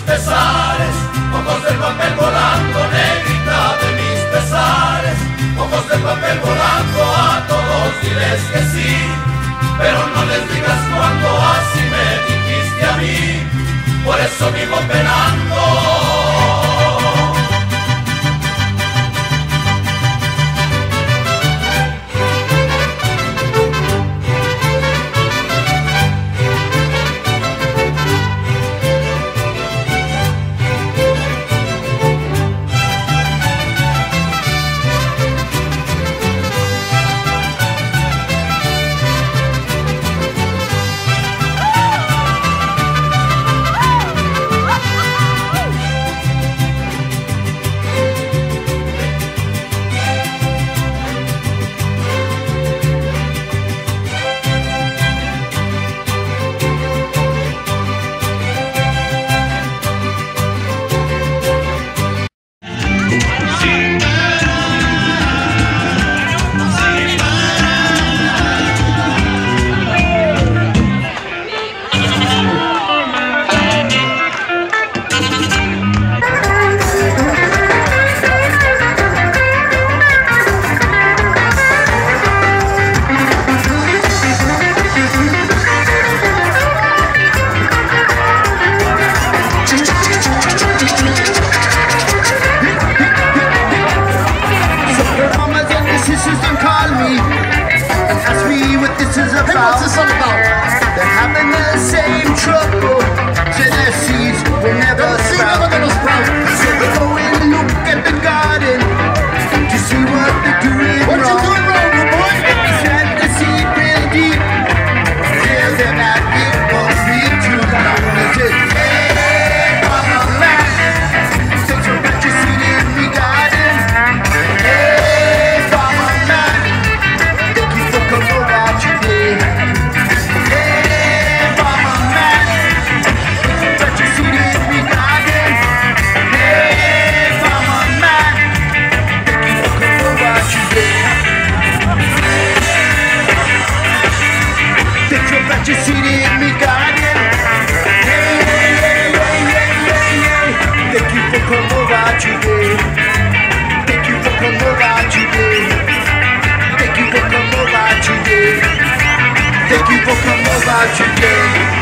pesares, ojos del papel volando, negrita de mis pesares, ojos del papel volando, a todos diles que sí, pero no les digas cuando así me dijiste a mí, por eso vivo penando. people come over today.